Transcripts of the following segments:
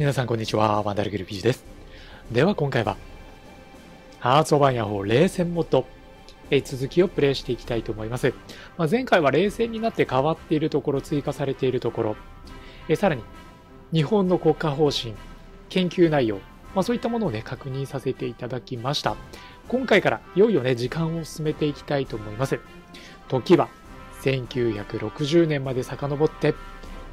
皆さんこんにちは、ワンダルグルピージです。では今回は、ハーツオバーヤホー冷戦モッド、え続きをプレイしていきたいと思います。まあ、前回は冷戦になって変わっているところ、追加されているところ、えさらに日本の国家方針、研究内容、まあ、そういったものをね、確認させていただきました。今回からいよいよね、時間を進めていきたいと思います。時は1960年まで遡って、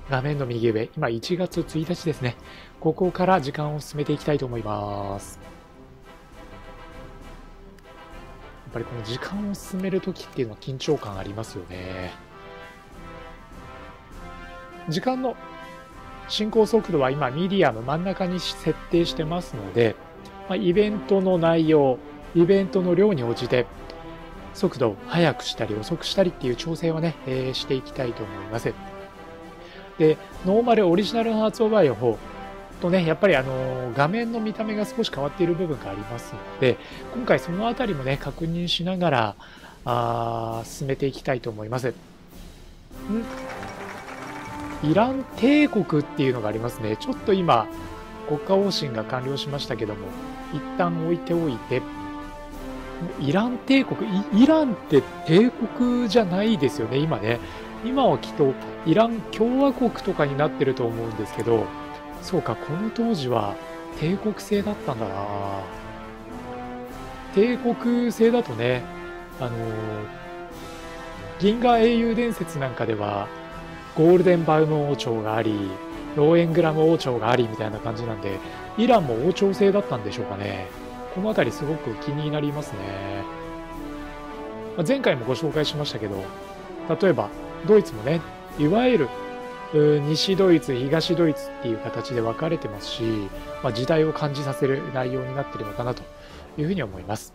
画面の右上、今1月1日ですね。ここから時間を進めていきたいと思います。やっぱりこの時間を進めるときっていうのは緊張感ありますよね。時間の進行速度は今ミディアム真ん中に設定してますので、まあ、イベントの内容、イベントの量に応じて速度を速くしたり遅くしたりっていう調整はね、えー、していきたいと思います。で、ノーマルオリジナルハーツオーバーの方とね、やっぱりあの画面の見た目が少し変わっている部分がありますので、今回そのあたりもね、確認しながら、あ進めていきたいと思います。ん？イラン帝国っていうのがありますね。ちょっと今、国家方針が完了しましたけども、一旦置いておいて、イラン帝国？イ、イランって帝国じゃないですよね、今ね。今はきっとイラン共和国とかになってると思うんですけど、そうか、この当時は帝国制だったんだな帝国制だとね、あの銀河英雄伝説なんかでは、ゴールデンバウム王朝があり、ローエングラム王朝がありみたいな感じなんで、イランも王朝制だったんでしょうかね。この辺りすごく気になりますね。前回もご紹介しましたけど、例えばドイツもね、いわゆる西ドイツ、東ドイツっていう形で分かれてますし、まあ、時代を感じさせる内容になっているのかなというふうに思います。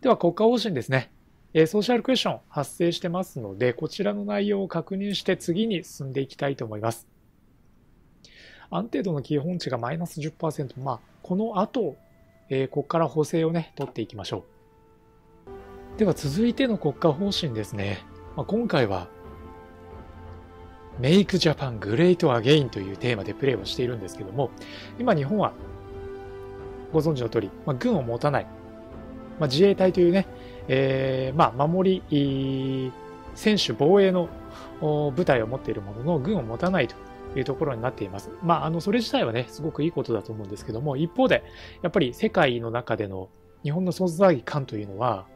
では国家方針ですね。えソーシャルクエスチョン発生してますので、こちらの内容を確認して次に進んでいきたいと思います。安定度の基本値がマイナス10%。まあ、この後、えー、ここから補正をね、取っていきましょう。では続いての国家方針ですね。まあ、今回は、Make Japan Great Again というテーマでプレイをしているんですけども、今日本はご存知の通り、まあ、軍を持たない、まあ、自衛隊というね、えー、まあ、守り、選手防衛の部隊を持っているものの軍を持たないというところになっています。まあ、あの、それ自体はね、すごくいいことだと思うんですけども、一方で、やっぱり世界の中での日本の存在感というのは、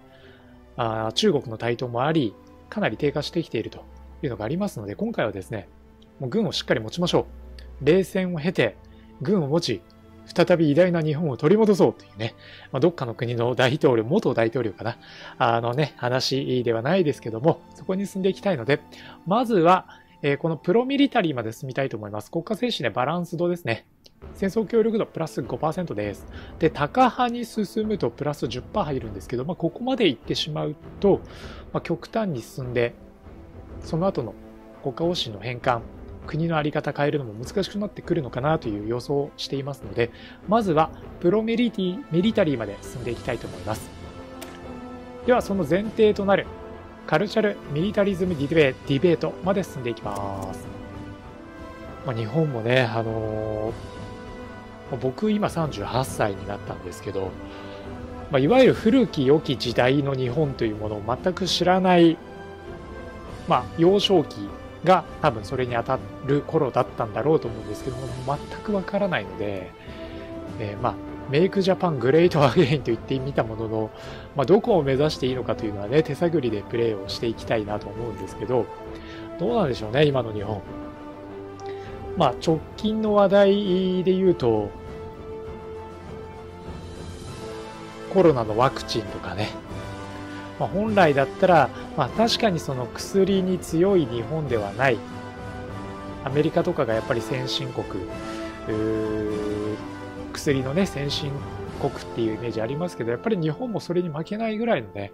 あ中国の台頭もあり、かなり低下してきているというのがありますので、今回はですね、もう軍をしっかり持ちましょう。冷戦を経て、軍を持ち、再び偉大な日本を取り戻そうというね、まあ、どっかの国の大統領、元大統領かな、あのね、話ではないですけども、そこに進んでいきたいので、まずは、えー、このプロミリタリーまで進みたいと思います。国家戦士でバランス度ですね。戦争協力度プラス5%です。で、高派に進むとプラス10%入るんですけど、まあ、ここまで行ってしまうと、まあ、極端に進んで、その後の国家方針の返還、国の在り方変えるのも難しくなってくるのかなという予想をしていますので、まずはプロメリティミリタリーまで進んでいきたいと思います。では、その前提となるカルチャルミリタリズムディベディベートまで進んでいきます。まあ、日本もね、あのー、僕今38歳になったんですけど、まあ、いわゆる古き良き時代の日本というものを全く知らない、まあ、幼少期が多分それに当たる頃だったんだろうと思うんですけども、全くわからないので、えー、まあ、 Make Japan Great Again と言ってみたものの、まあ、どこを目指していいのかというのはね、手探りでプレーをしていきたいなと思うんですけど、どうなんでしょうね、今の日本。まあ、直近の話題で言うと、コロナのワクチンとかね、まあ、本来だったら、まあ、確かにその薬に強い日本ではない。アメリカとかがやっぱり先進国。薬のね先進国っていうイメージありますけどやっぱり日本もそれに負けないぐらいのね、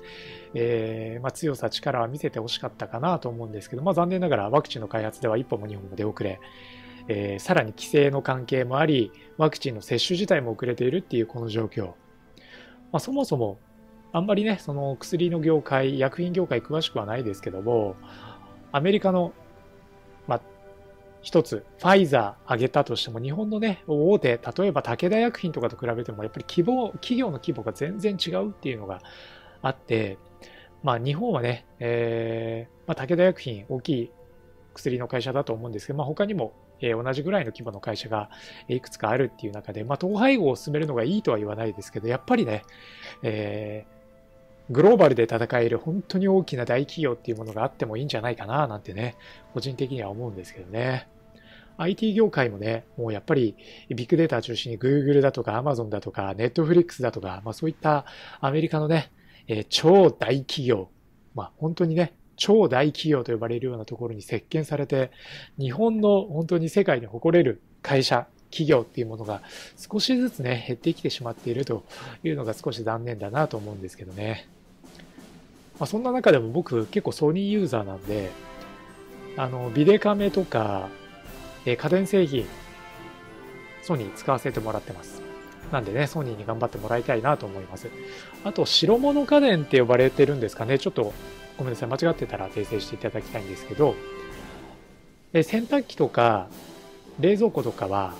えー、まあ、強さ力は見せてほしかったかなと思うんですけど、まあ、残念ながらワクチンの開発では一歩も日本も出遅れえー、さらに規制の関係もあり、ワクチンの接種自体も遅れているっていうこの状況。まあ、そもそもあんまりね、その薬の業界、薬品業界詳しくはないですけども、アメリカの、まあ、一つ、ファイザー上げたとしても、日本のね、大手、例えば武田薬品とかと比べても、やっぱり規模、企業の規模が全然違うっていうのがあって、まあ日本はね、えー、まあ、武田薬品大きい薬の会社だと思うんですけど、まあ他にも、えー、同じぐらいの規模の会社がいくつかあるっていう中で、まあ統廃合を進めるのがいいとは言わないですけど、やっぱりね、えー、グローバルで戦える本当に大きな大企業っていうものがあってもいいんじゃないかななんてね、個人的には思うんですけどね。IT 業界もね、もうやっぱりビッグデータ中心に Google だとか Amazon だとか Netflix だとか、まあそういったアメリカのね、えー、超大企業、まあ本当にね、超大企業と呼ばれるようなところに席巻されて、日本の本当に世界に誇れる会社、企業っていうものが少しずつね、減ってきてしまっているというのが少し残念だなと思うんですけどね。まあ、そんな中でも僕結構ソニーユーザーなんで、あの、ビデカメとか、え家電製品、ソニー使わせてもらってます。なんでね、ソニーに頑張ってもらいたいなと思います。あと、白物家電って呼ばれてるんですかね。ちょっとごめんなさい。間違ってたら訂正していただきたいんですけど、え洗濯機とか冷蔵庫とかは、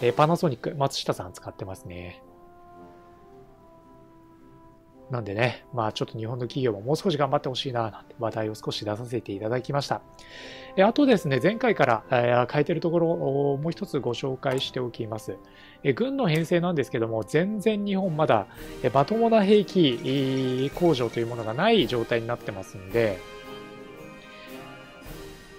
えパナソニック、松下さん使ってますね。なんでね、まあちょっと日本の企業ももう少し頑張ってほしいな、なんて話題を少し出させていただきました。えあとですね、前回から、え変えてるところをもう一つご紹介しておきます。え軍の編成なんですけども、全然日本まだ、えまともな兵器工場というものがない状態になってますんで、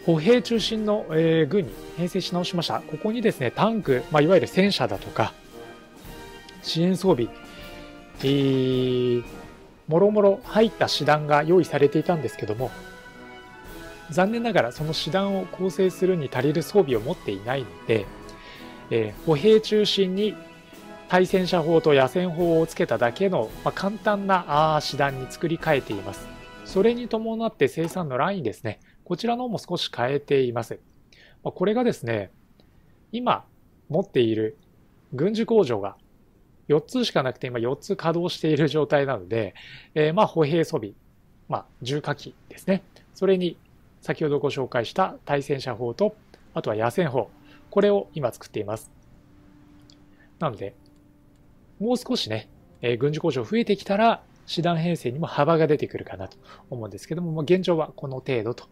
歩兵中心の、え軍に編成し直しました。ここにですね、タンク、まあ、いわゆる戦車だとか、支援装備、えー、もろもろ入った師団が用意されていたんですけども、残念ながらその師団を構成するに足りる装備を持っていないので、えー、歩兵中心に対戦車砲と野戦砲をつけただけの、まあ、簡単なあ師団に作り変えています。それに伴って生産のラインですね。こちらの方も少し変えています。まあ、これがですね、今持っている軍事工場が4つしかなくて今4つ稼働している状態なので、えー、まあ歩兵装備、まあ重火器ですね。それに先ほどご紹介した対戦車砲と、あとは野戦砲。これを今作っています。なので、もう少しね、えー、軍事工場増えてきたら、師団編成にも幅が出てくるかなと思うんですけども、現状はこの程度と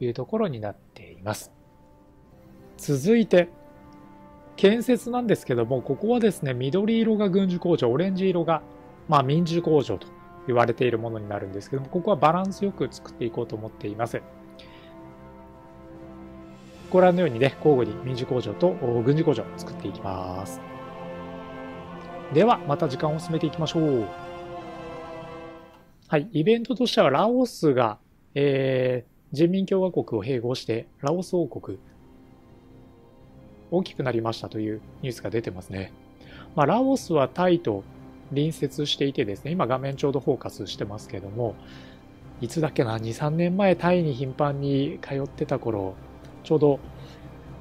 いうところになっています。続いて、建設なんですけども、ここはですね、緑色が軍事工場、オレンジ色が、まあ、民事工場と言われているものになるんですけども、ここはバランスよく作っていこうと思っています。ご覧のようにね、交互に民事工場と軍事工場を作っていきます。では、また時間を進めていきましょう。はい、イベントとしてはラオスが、えー、人民共和国を併合して、ラオス王国大きくなりましたというニュースが出てますね。まあ、ラオスはタイと隣接していてですね、今画面ちょうどフォーカスしてますけども、いつだっけな、2、3年前タイに頻繁に通ってた頃、ちょうど、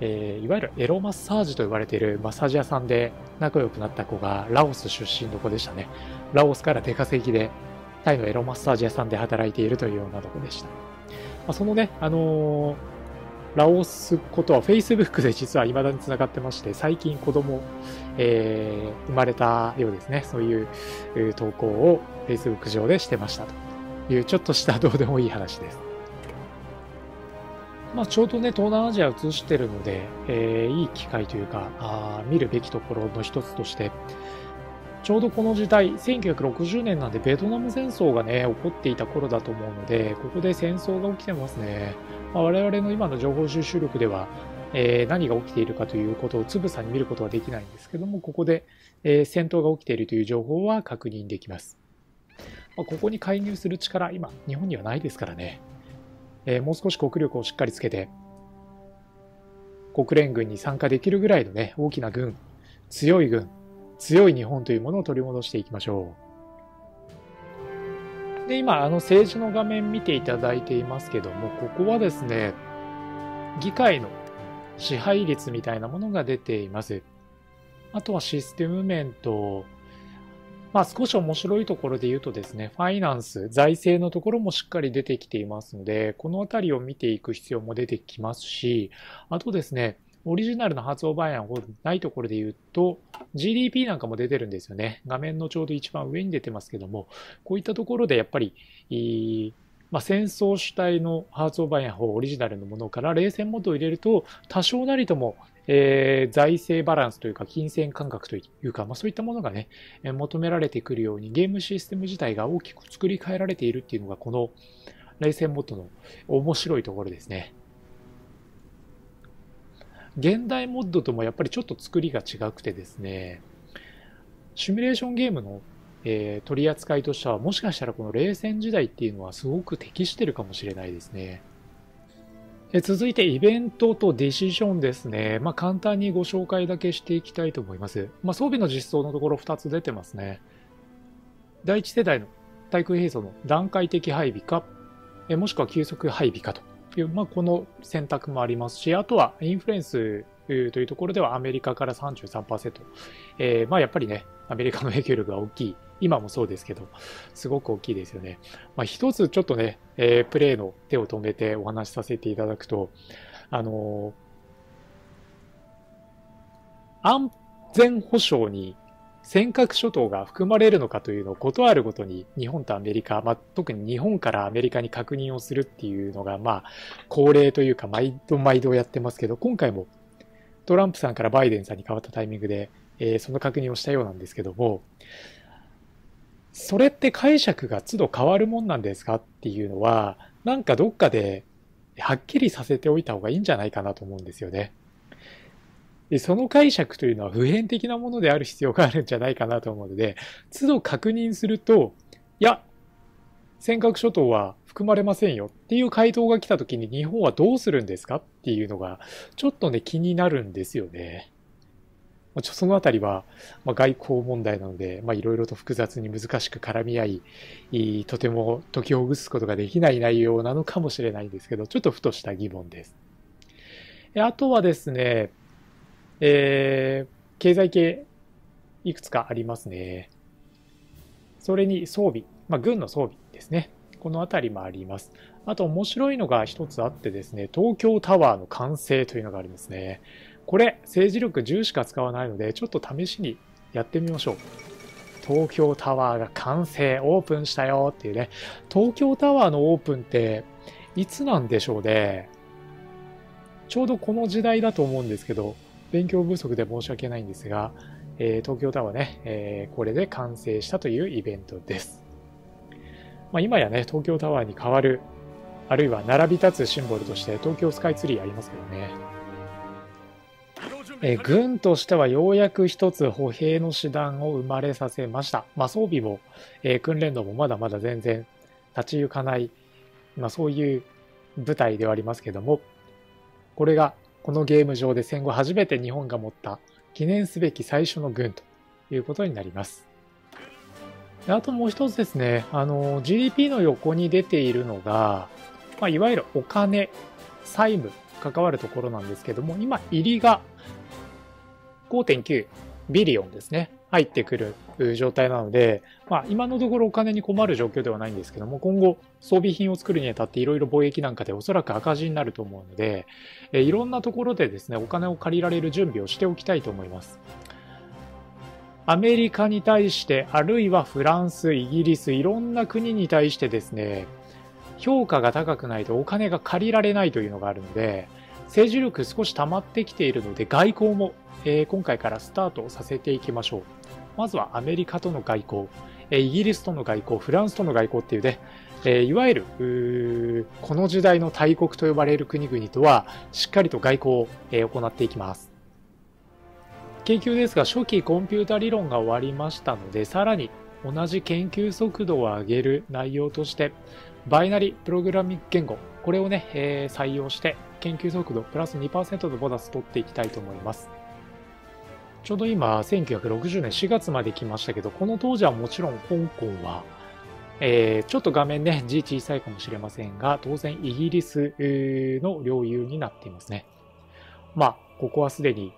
えー、いわゆるエロマッサージと呼ばれているマッサージ屋さんで仲良くなった子がラオス出身の子でしたね。ラオスから出稼ぎでタイのエロマッサージ屋さんで働いているというようなとこでした。まあ、そのね、あのーラオスことは Facebook で実は未だに繋がってまして、最近子供、えー、生まれたようですね。そういう投稿を Facebook 上でしてましたという、ちょっとしたどうでもいい話です。まあ、ちょうどね、東南アジア映してるので、えー、いい機会というかあ、見るべきところの一つとして、ちょうどこの時代、1960年なんでベトナム戦争がね、起こっていた頃だと思うので、ここで戦争が起きてますね。まあ、我々の今の情報収集力では、えー、何が起きているかということをつぶさに見ることはできないんですけども、ここで、えー、戦闘が起きているという情報は確認できます。まあ、ここに介入する力、今、日本にはないですからね。えー、もう少し国力をしっかりつけて、国連軍に参加できるぐらいのね、大きな軍、強い軍、強い日本というものを取り戻していきましょう。で、今、あの政治の画面見ていただいていますけども、ここはですね、議会の支配率みたいなものが出ています。あとはシステム面と、まあ少し面白いところで言うとですね、ファイナンス、財政のところもしっかり出てきていますので、このあたりを見ていく必要も出てきますし、あとですね、オリジナルの発音版案をないところで言うと、GDP なんかも出てるんですよね。画面のちょうど一番上に出てますけども、こういったところでやっぱり、まあ、戦争主体のハーツ・オーバーヤンオリジナルのものから冷戦モードを入れると多少なりともえー、財政バランスというか、金銭感覚というか、まあ、そういったものがね、求められてくるように、ゲームシステム自体が大きく作り変えられているっていうのが、この冷戦モッドの面白いところですね。現代モッドともやっぱりちょっと作りが違くてですね、シミュレーションゲームの、えー、取り扱いとしては、もしかしたらこの冷戦時代っていうのはすごく適してるかもしれないですね。続いてイベントとディシジョンですね。まあ、簡単にご紹介だけしていきたいと思います。まあ、装備の実装のところ2つ出てますね。第1世代の対空兵装の段階的配備か、えもしくは急速配備かという、まあ、この選択もありますし、あとはインフルエンスというところではアメリカから33%。えー、まあやっぱりね、アメリカの影響力が大きい今もそうですけど、すごく大きいですよね。まあ、一つちょっとね、えー、プレイの手を止めてお話しさせていただくと、あのー、安全保障に尖閣諸島が含まれるのかというのをことあるごとに日本とアメリカ、まあ、特に日本からアメリカに確認をするっていうのが、まあ、恒例というか、毎度毎度やってますけど、今回もトランプさんからバイデンさんに変わったタイミングで、えー、その確認をしたようなんですけども、それって解釈が都度変わるもんなんですかっていうのは、なんかどっかではっきりさせておいた方がいいんじゃないかなと思うんですよね。で、その解釈というのは普遍的なものである必要があるんじゃないかなと思うので、都度確認すると、いや、尖閣諸島は含まれませんよっていう回答が来た時に日本はどうするんですかっていうのがちょっとね気になるんですよね。ちょそのあたりは、ま外交問題なので、いろいろと複雑に難しく絡み合い、とても解きほぐすことができない内容なのかもしれないんですけど、ちょっとふとした疑問です。あとはですね、えー、経済系、いくつかありますね。それに装備、まあ、軍の装備ですね。このあたりもあります。あと面白いのが一つあってですね、東京タワーの完成というのがありますね。これ、政治力10しか使わないので、ちょっと試しにやってみましょう。東京タワーが完成、オープンしたよっていうね。東京タワーのオープンって、いつなんでしょうね。ちょうどこの時代だと思うんですけど、勉強不足で申し訳ないんですが、えー、東京タワーね、えー、これで完成したというイベントです。まあ、今やね、東京タワーに代わる、あるいは並び立つシンボルとして東京スカイツリーありますけどね。え軍としてはようやく一つ歩兵の師団を生まれさせました。まあ、装備も、え訓練度もまだまだ全然立ち行かない、まあ、そういう舞台ではありますけども、これがこのゲーム上で戦後初めて日本が持った記念すべき最初の軍ということになります。あともう一つですね、あの、GDP の横に出ているのが、まあ、いわゆるお金、債務、関わるところなんですけども、今、入りが5.9ビリオンですね、入ってくる状態なので、まあ、今のところお金に困る状況ではないんですけども、今後装備品を作るにあたっていろいろ貿易なんかでおそらく赤字になると思うので、えいろんなところでですね、お金を借りられる準備をしておきたいと思います。アメリカに対して、あるいはフランス、イギリス、いろんな国に対してですね、評価が高くないとお金が借りられないというのがあるので、政治力少し溜まってきているので、外交も、えー、今回からスタートさせていきましょう。まずはアメリカとの外交、え、イギリスとの外交、フランスとの外交っていうね、えー、いわゆるこの時代の大国と呼ばれる国々とは、しっかりと外交を、え行っていきます。研究ですが、初期コンピュータ理論が終わりましたので、さらに同じ研究速度を上げる内容として、バイナリプログラミング言語、これをね、えー、採用して、研究速度プラス2%のボーナス取っていきたいと思います。ちょうど今、1960年4月まで来ましたけど、この当時はもちろん香港は、えー、ちょっと画面ね、字小さいかもしれませんが、当然イギリスの領有になっていますね。まあ、ここはすでに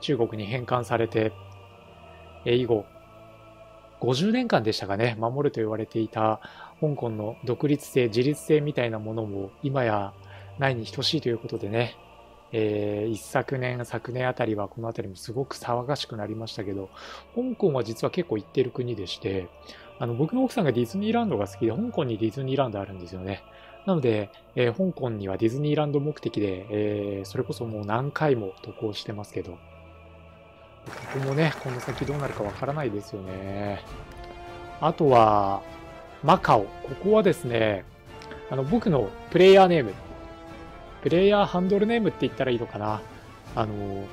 中国に返還されて、以後、50年間でしたかね、守ると言われていた香港の独立性、自立性みたいなものも今やないに等しいということでね、えー、一昨年、昨年あたりはこのあたりもすごく騒がしくなりましたけど、香港は実は結構行ってる国でして、あの、僕の奥さんがディズニーランドが好きで、香港にディズニーランドあるんですよね。なので、えー、香港にはディズニーランド目的で、えー、それこそもう何回も渡航してますけど、ここもね、この先どうなるかわからないですよね。あとは、マカオ。ここはですね、あの、僕のプレイヤーネーム、プレイヤーハンドルネームって言ったらいいのかな。あの、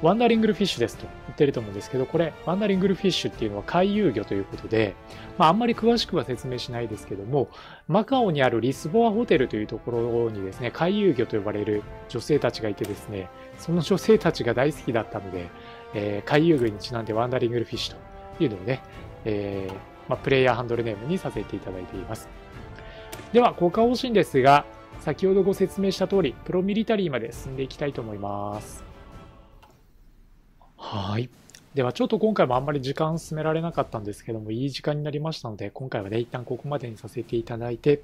ワンダリングルフィッシュですと言ってると思うんですけど、これ、ワンダリングルフィッシュっていうのは回遊魚ということで、まあ、あんまり詳しくは説明しないですけども、マカオにあるリスボアホテルというところにですね、回遊魚と呼ばれる女性たちがいてですね、その女性たちが大好きだったので、えー、海遊軍にちなんでワンダリングルフィッシュというのをね、えー、まあ、プレイヤーハンドルネームにさせていただいています。では、効果方針ですが、先ほどご説明した通り、プロミリタリーまで進んでいきたいと思います。はい。ではちょっと今回もあんまり時間進められなかったんですけども、いい時間になりましたので、今回はね、一旦ここまでにさせていただいて、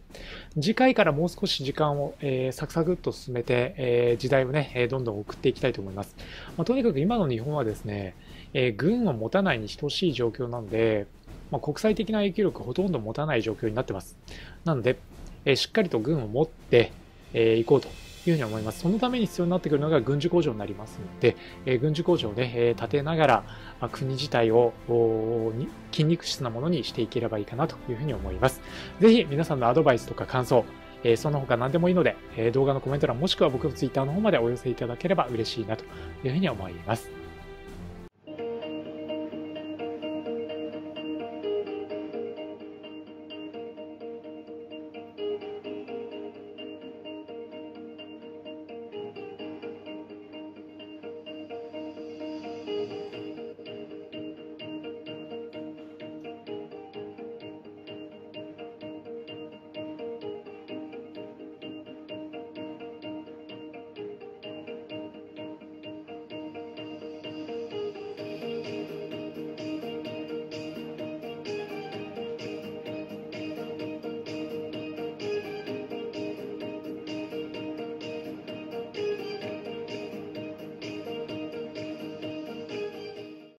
次回からもう少し時間を、えー、サクサクっと進めて、えー、時代をね、え、どんどん送っていきたいと思います。まあ、とにかく今の日本はですね、えー、軍を持たないに等しい状況なので、まあ、国際的な影響力ほとんど持たない状況になってます。なので、え、しっかりと軍を持って、えー、行こうというふうに思います。そのために必要になってくるのが軍需工場になりますので、え、軍需工場をね、えー、建てながら、ま、国自体を筋肉質なものにしていければいいかなというふうに思います。ぜひ皆さんのアドバイスとか感想、え、その他何でもいいので、えー、動画のコメント欄もしくは僕のツイッターの方までお寄せいただければ嬉しいなというふうに思います。